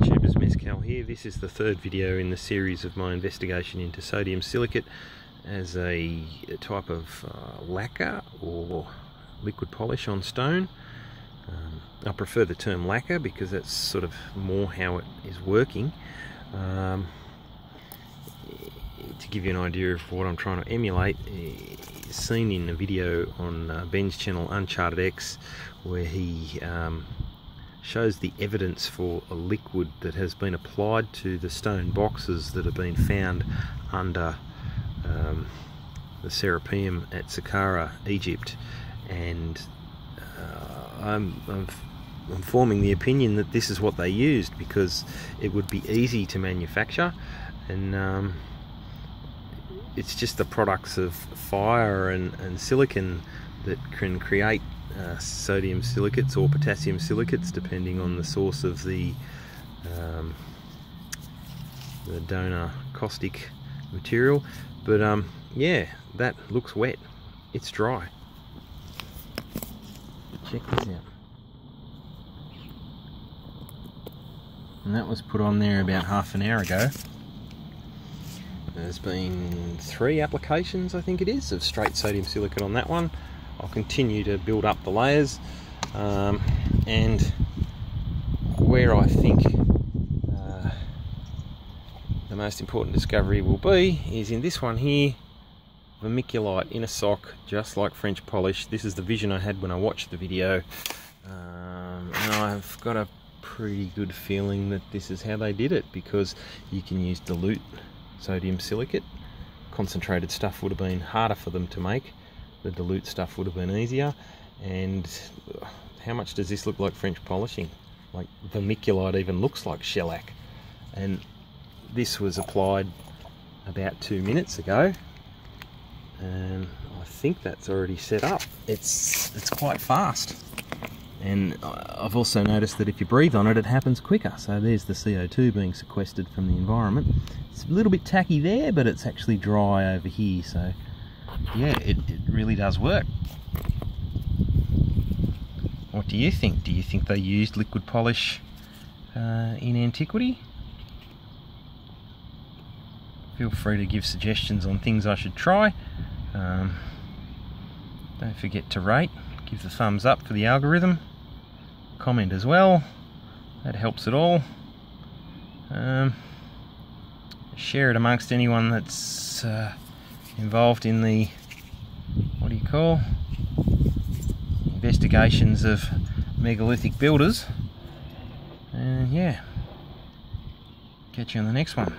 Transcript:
YouTubers, Mezcal here. This is the third video in the series of my investigation into sodium silicate as a, a type of uh, lacquer or liquid polish on stone. Um, I prefer the term lacquer because that's sort of more how it is working. Um, to give you an idea of what I'm trying to emulate, seen in a video on uh, Ben's channel Uncharted X where he um, shows the evidence for a liquid that has been applied to the stone boxes that have been found under um, the Serapeum at Saqqara, Egypt. And uh, I'm, I'm, I'm forming the opinion that this is what they used because it would be easy to manufacture and um, it's just the products of fire and, and silicon that can create uh, sodium silicates or potassium silicates depending on the source of the um, the donor caustic material. But um, yeah that looks wet. It's dry. Check this out. And that was put on there about half an hour ago. There's been three applications I think it is of straight sodium silicate on that one I'll continue to build up the layers um, and where I think uh, the most important discovery will be is in this one here vermiculite in a sock just like French polish. This is the vision I had when I watched the video. Um, and I've got a pretty good feeling that this is how they did it because you can use dilute sodium silicate. Concentrated stuff would have been harder for them to make the dilute stuff would have been easier. And how much does this look like French polishing? Like vermiculite even looks like shellac. And this was applied about two minutes ago. And I think that's already set up. It's it's quite fast. And I've also noticed that if you breathe on it it happens quicker. So there's the CO2 being sequestered from the environment. It's a little bit tacky there but it's actually dry over here. So yeah, it, it really does work. What do you think? Do you think they used liquid polish uh, in antiquity? Feel free to give suggestions on things I should try. Um, don't forget to rate, give the thumbs up for the algorithm, comment as well, that helps it all. Um, share it amongst anyone that's uh, involved in the what do you call? Investigations of megalithic builders. And yeah catch you on the next one